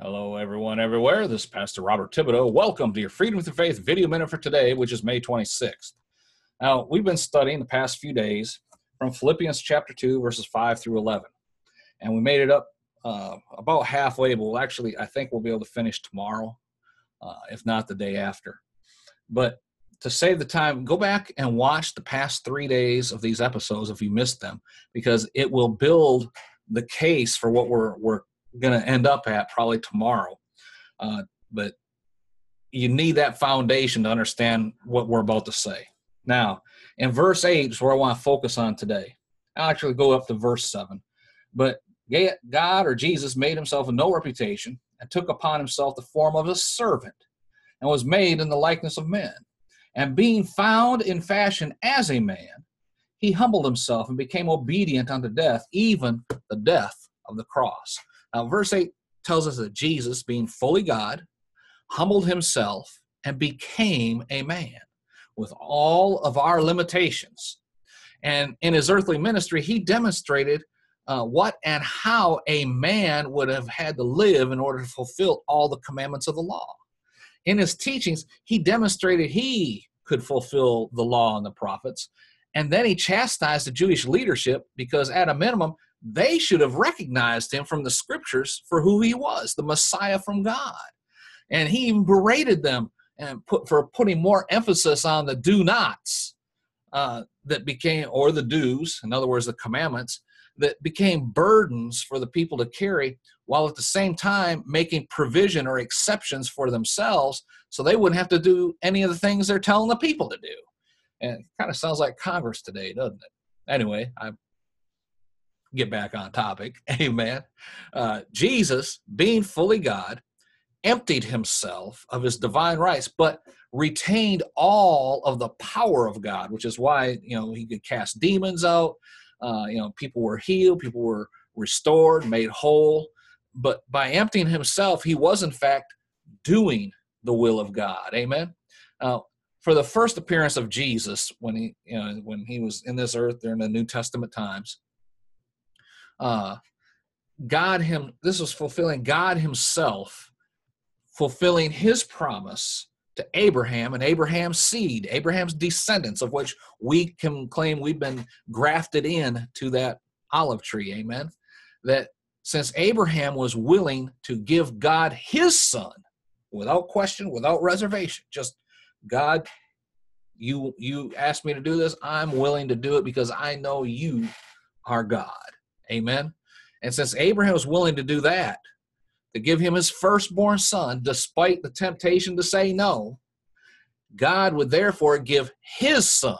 Hello, everyone, everywhere. This is Pastor Robert Thibodeau. Welcome to your Freedom Through Faith video minute for today, which is May 26th. Now, we've been studying the past few days from Philippians chapter 2, verses 5 through 11. And we made it up uh, about halfway, but we'll actually, I think we'll be able to finish tomorrow, uh, if not the day after. But to save the time, go back and watch the past three days of these episodes if you missed them, because it will build the case for what we're, we're going to end up at probably tomorrow. Uh, but you need that foundation to understand what we're about to say. Now, in verse 8 is where I want to focus on today. I'll actually go up to verse 7. But God or Jesus made himself of no reputation and took upon himself the form of a servant and was made in the likeness of men. And being found in fashion as a man, he humbled himself and became obedient unto death, even the death of the cross. Now, verse 8 tells us that Jesus, being fully God, humbled himself and became a man with all of our limitations. And in his earthly ministry, he demonstrated uh, what and how a man would have had to live in order to fulfill all the commandments of the law. In his teachings, he demonstrated he could fulfill the law and the prophets. And then he chastised the Jewish leadership because, at a minimum, they should have recognized him from the scriptures for who he was, the Messiah from God. And he berated them and put for putting more emphasis on the do nots uh, that became, or the do's, in other words, the commandments that became burdens for the people to carry, while at the same time making provision or exceptions for themselves so they wouldn't have to do any of the things they're telling the people to do. And it kind of sounds like Congress today, doesn't it? Anyway, I get back on topic. Amen. Uh, Jesus, being fully God, emptied himself of his divine rights, but retained all of the power of God, which is why you know he could cast demons out. Uh, you know, people were healed, people were restored, made whole. But by emptying himself, he was in fact doing the will of God. Amen. Uh, for the first appearance of Jesus, when he you know when he was in this earth during the New Testament times, uh, God him this was fulfilling God himself fulfilling his promise to Abraham and Abraham's seed, Abraham's descendants of which we can claim we've been grafted in to that olive tree, amen. That since Abraham was willing to give God his son without question, without reservation, just God you you asked me to do this, I'm willing to do it because I know you are God. Amen. And since Abraham was willing to do that, to give him his firstborn son, despite the temptation to say no, God would therefore give his son,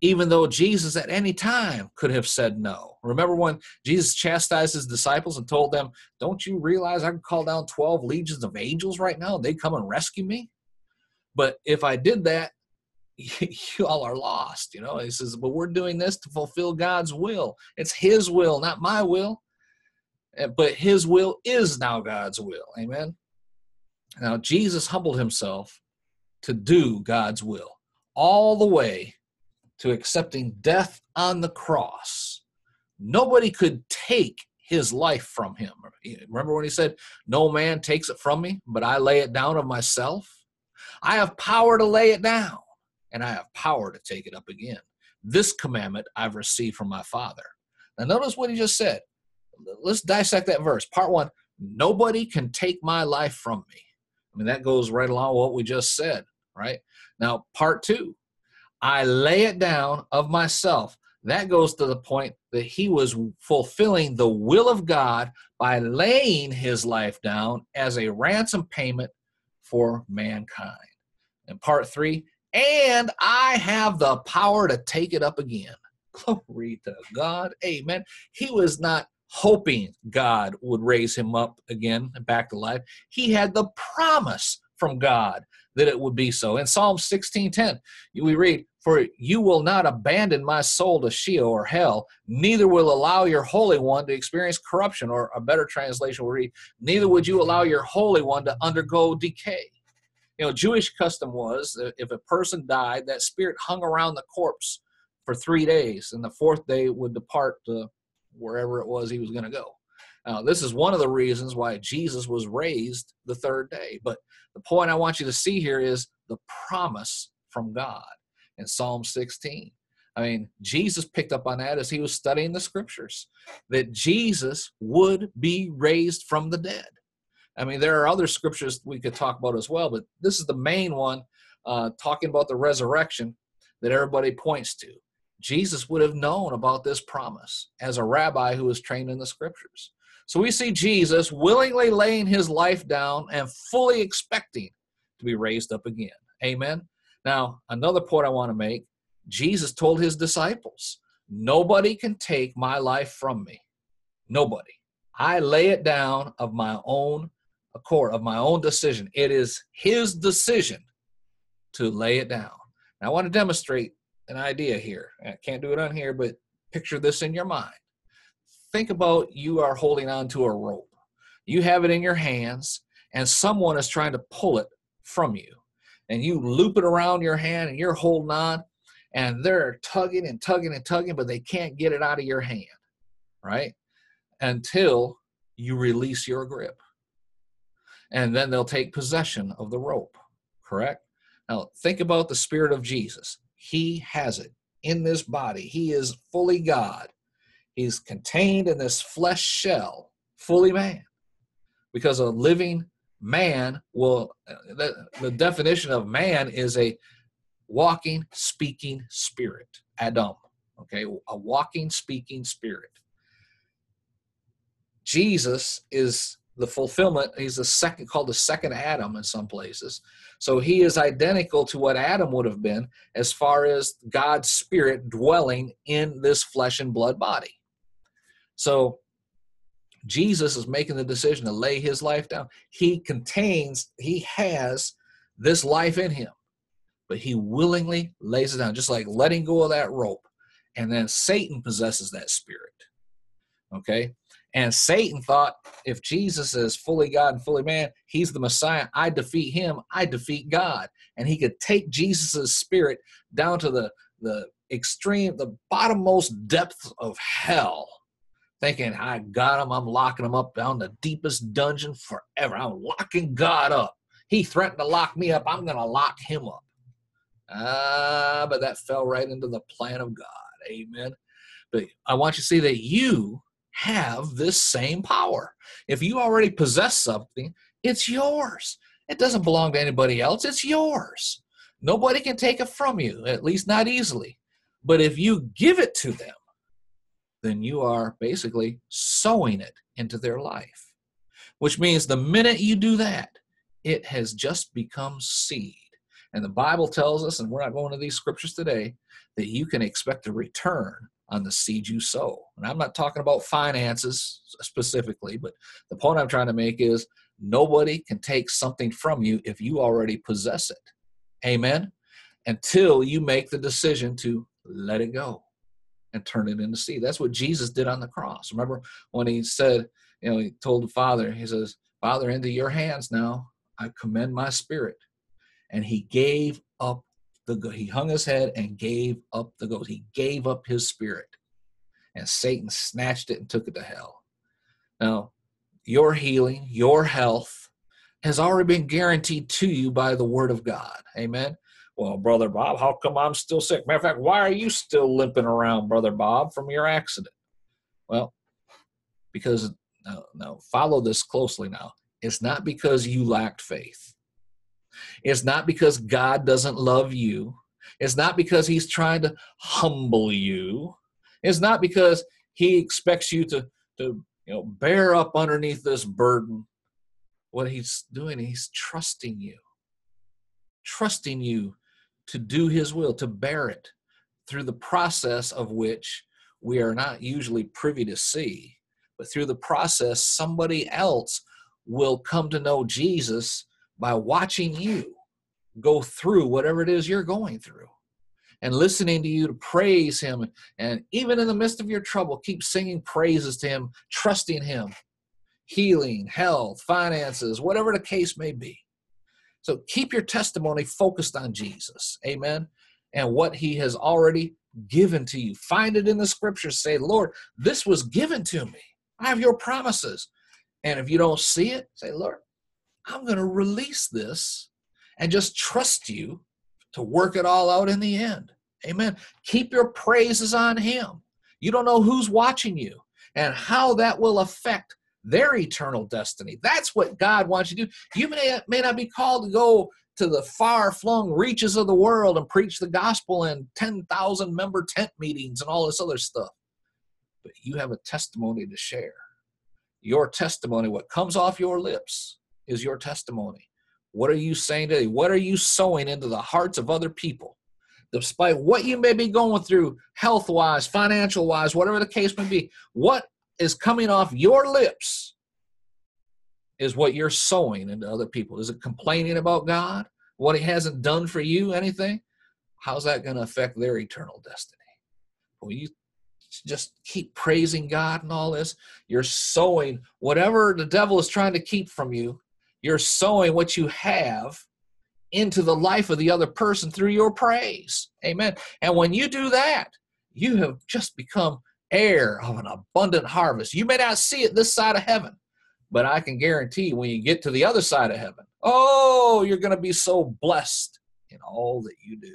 even though Jesus at any time could have said no. Remember when Jesus chastised his disciples and told them, Don't you realize I can call down 12 legions of angels right now? They come and rescue me? But if I did that, you all are lost. You know, he says, but we're doing this to fulfill God's will. It's his will, not my will. Eh, but his will is now God's will. Amen. Now, Jesus humbled himself to do God's will all the way to accepting death on the cross. Nobody could take his life from him. Remember when he said, No man takes it from me, but I lay it down of myself? I have power to lay it down and I have power to take it up again. This commandment I've received from my Father. Now, notice what he just said. Let's dissect that verse. Part one Nobody can take my life from me. I mean, that goes right along what we just said, right? Now, part two I lay it down of myself. That goes to the point that he was fulfilling the will of God by laying his life down as a ransom payment for mankind. And part three, and I have the power to take it up again. Glory to God. Amen. He was not hoping God would raise him up again back to life. He had the promise from God that it would be so. In Psalm 16:10, we read, "For you will not abandon my soul to Sheol or hell, neither will allow your holy one to experience corruption." Or a better translation will read, "Neither would you allow your holy one to undergo decay." You know, Jewish custom was if a person died, that spirit hung around the corpse for three days, and the fourth day would depart to wherever it was he was going to go. Now, this is one of the reasons why Jesus was raised the third day. But the point I want you to see here is the promise from God in Psalm 16. I mean, Jesus picked up on that as he was studying the scriptures, that Jesus would be raised from the dead. I mean, there are other scriptures we could talk about as well, but this is the main one uh, talking about the resurrection that everybody points to. Jesus would have known about this promise as a rabbi who was trained in the scriptures. So we see Jesus willingly laying his life down and fully expecting to be raised up again. Amen. Now, another point I want to make Jesus told his disciples, Nobody can take my life from me. Nobody. I lay it down of my own accord, of my own decision. It is his decision to lay it down. Now, I want to demonstrate an idea here. I can't do it on here, but picture this in your mind. Think about you are holding on to a rope. You have it in your hands, and someone is trying to pull it from you. And you loop it around your hand, and you're holding on, and they're tugging and tugging and tugging, but they can't get it out of your hand, right? Until you release your grip. And then they'll take possession of the rope, correct? Now, think about the Spirit of Jesus. He has it in this body, He is fully God. He's contained in this flesh shell, fully man. Because a living man will, the, the definition of man is a walking, speaking spirit. Adam. Okay, a walking, speaking spirit. Jesus is the fulfillment. He's the second, called the second Adam in some places. So he is identical to what Adam would have been as far as God's spirit dwelling in this flesh and blood body. So Jesus is making the decision to lay his life down. He contains, he has this life in him but he willingly lays it down, just like letting go of that rope. And then Satan possesses that spirit. Okay? And Satan thought if Jesus is fully God and fully man, he's the Messiah. I defeat him, I defeat God. And he could take Jesus' spirit down to the, the extreme, the bottommost depths of hell, thinking, I got him, I'm locking him up down the deepest dungeon forever. I'm locking God up. He threatened to lock me up, I'm going to lock him up. Ah, but that fell right into the plan of God. Amen. But I want you to see that you have this same power. If you already possess something, it's yours. It doesn't belong to anybody else, it's yours. Nobody can take it from you, at least not easily. But if you give it to them, then you are basically sowing it into their life. Which means the minute you do that, it has just become seed. And the Bible tells us, and we're not going to these scriptures today, that you can expect a return on the seed you sow. And I'm not talking about finances specifically, but the point I'm trying to make is nobody can take something from you if you already possess it. Amen? Until you make the decision to let it go and turn it into seed. That's what Jesus did on the cross. Remember when he said, you know, he told the Father, he says, Father, into your hands now I commend my spirit and he gave up the he hung his head and gave up the ghost. He gave up his spirit, and Satan snatched it and took it to hell. Now, your healing, your health has already been guaranteed to you by the word of God. Amen. Well, brother Bob, how come I'm still sick? Matter of fact, why are you still limping around, brother Bob, from your accident? Well, because no, no, follow this closely now. It's not because you lacked faith. It's not because God doesn't love you. It's not because he's trying to humble you. It's not because he expects you to, to you know, bear up underneath this burden. What he's doing, he's trusting you. Trusting you to do his will, to bear it through the process of which we are not usually privy to see. But through the process, somebody else will come to know Jesus by watching you go through whatever it is you're going through and listening to you to praise him. And even in the midst of your trouble keep singing praises to him trusting him healing health finances whatever the case may be. So keep your testimony focused on jesus. Amen. And what he has already given to you. Find it in the scriptures. Say lord this was given to me. I have your promises. And if you don't see it, say, Lord, I'm going to release this and just trust you to work it all out in the end. Amen. Keep your praises on Him. You don't know who's watching you and how that will affect their eternal destiny. That's what God wants you to do. You may, may not be called to go to the far flung reaches of the world and preach the gospel in 10,000 member tent meetings and all this other stuff, but you have a testimony to share. Your testimony, what comes off your lips, is your testimony. What are you saying today? What are you sowing into the hearts of other people? Despite what you may be going through, health wise, financial wise, whatever the case may be, what is coming off your lips is what you're sowing into other people. Is it complaining about God? What He hasn't done for you? Anything? How's that going to affect their eternal destiny? Well, you just keep praising God and all this. You're sowing whatever the devil is trying to keep from you you're sowing what you have into the life of the other person through your praise. Amen. And when you do that, you have just become heir of an abundant harvest. You may not see it this side of heaven, but I can guarantee when you get to the other side of heaven, oh, you're going to be so blessed in all that you do.